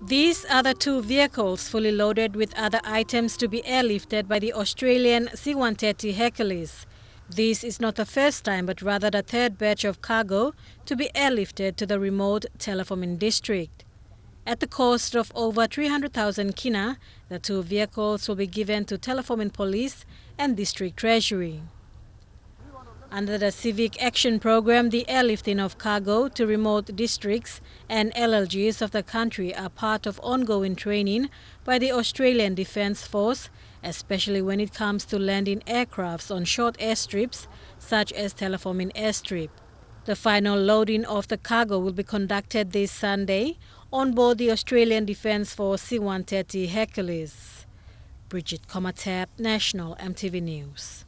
These are the two vehicles fully loaded with other items to be airlifted by the Australian C-130 Hercules. This is not the first time but rather the third batch of cargo to be airlifted to the remote Telefomin district. At the cost of over 300,000 kina, the two vehicles will be given to Telefomin Police and District Treasury. Under the Civic Action Program, the airlifting of cargo to remote districts and LLGs of the country are part of ongoing training by the Australian Defence Force, especially when it comes to landing aircrafts on short airstrips such as Telefomin Airstrip. The final loading of the cargo will be conducted this Sunday on board the Australian Defence Force C-130 Hercules. Bridget Komatap, National EMTV News.